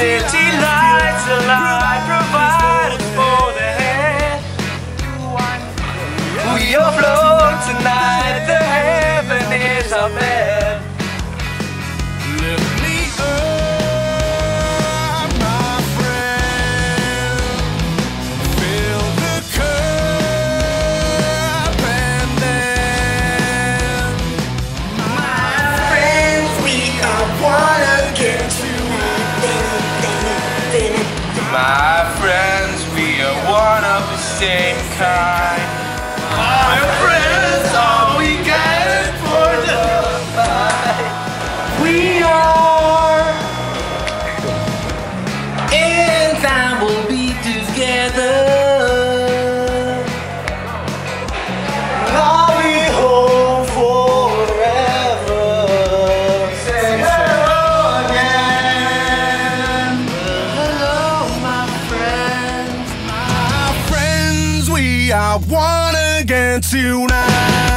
city. Same kind. Ah, My are one again tonight.